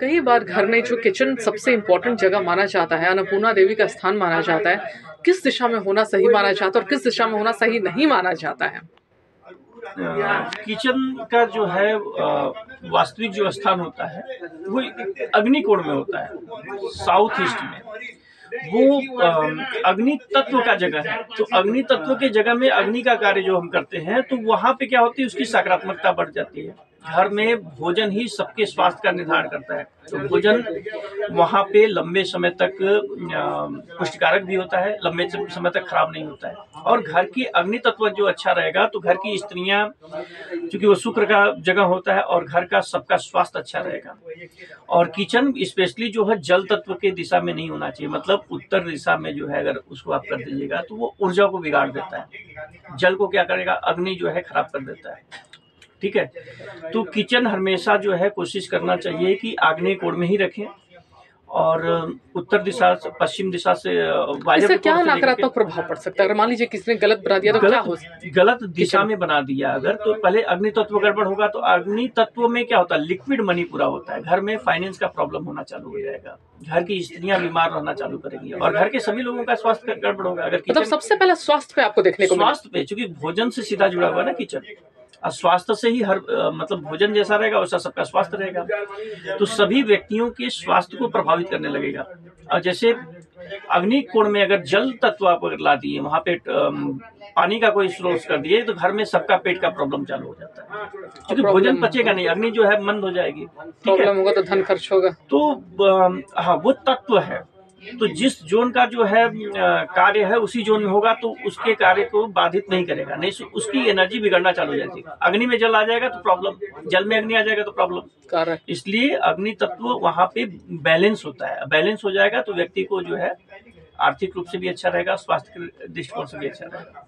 कई बार घर में जो किचन सबसे इम्पोर्टेंट जगह माना जाता है, अन्नपूर्णा देवी का स्थान माना जाता है, किस दिशा में होना सही माना जाता है और किस दिशा में होना सही नहीं माना जाता है? किचन का जो है वास्तविक जो स्थान होता है, वो अग्निकोण में होता है साउथ ईस्ट में। वो अग्नि तत्व का जगह है। तो अग्नि तत्व के जगह में अग्नि का कार्य जो हम करते हैं तो वहाँ पे क्या होती है, उसकी सकारात्मकता बढ़ जाती है। घर में भोजन ही सबके स्वास्थ्य का निर्धारण करता है। तो भोजन वहाँ पे लंबे समय तक पुष्टिकारक भी होता है, लंबे समय तक खराब नहीं होता है। और घर की अग्नि तत्व जो अच्छा रहेगा तो घर की स्त्रियाँ क्योंकि वो शुक्र का जगह होता है, और घर का सबका स्वास्थ्य अच्छा रहेगा। और किचन स्पेशली जो है, जल तत्व के दिशा में नहीं होना चाहिए। मतलब उत्तर दिशा में जो है, अगर उसको आप कर दीजिएगा तो वो ऊर्जा को बिगाड़ देता है। जल को क्या करेगा? अग्नि जो है, खराब कर देता है। ठीक है? तो किचन हमेशा जो है कोशिश करना चाहिए कि आग्नेय कोण में ही रखें और उत्तर दिशा से पश्चिम दिशा से इससे क्या नकारात्मक प्रभाव पड़ सकता है? अगर मान लीजिए किसी ने गलत बना दिया तो गलत, क्या हो गलत दिशा में बना दिया अगर तो पहले अग्नि तत्व गड़बड़ होगा तो अग्नि तत्व में क्या होता है? लिक्विड मनी पूरा होता है। घर में फाइनेंस का प्रॉब्लम होना चालू हो जाएगा। घर की स्त्रियाँ बीमार रहना चालू करेंगी और घर के सभी लोगों का स्वास्थ्य गड़बड़ होगा। अगर मतलब सबसे पहले स्वास्थ्य पे आपको देखने को स्वास्थ्य पे क्योंकि भोजन से सीधा जुड़ा हुआ ना किचन। स्वास्थ्य से ही हर मतलब भोजन जैसा रहेगा वैसा सबका स्वास्थ्य रहेगा। तो सभी व्यक्तियों के स्वास्थ्य को प्रभावित करने लगेगा। और जैसे अग्नि कोण में अगर जल तत्व आप अगर ला दिए वहाँ पे पानी का कोई स्रोत कर दिए तो घर में सबका पेट का प्रॉब्लम चालू हो जाता है। क्योंकि भोजन पचेगा नहीं अग्नि जो है मंद हो जाएगी। ठीक है? प्रॉब्लम होगा तो धन खर्च होगा। तो हाँ वो तत्व है। तो जिस जोन का जो है कार्य है उसी जोन में होगा तो उसके कार्य को बाधित नहीं करेगा। नहीं उसकी एनर्जी बिगड़ना चालू हो जाती है अग्नि में जल आ जाएगा तो प्रॉब्लम जल में अग्नि आ जाएगा तो प्रॉब्लम। कारण इसलिए अग्नि तत्व वहाँ पे बैलेंस होता है। बैलेंस हो जाएगा तो व्यक्ति को जो है आर्थिक रूप से भी अच्छा रहेगा स्वास्थ्य के दृष्टिकोण से भी अच्छा रहेगा।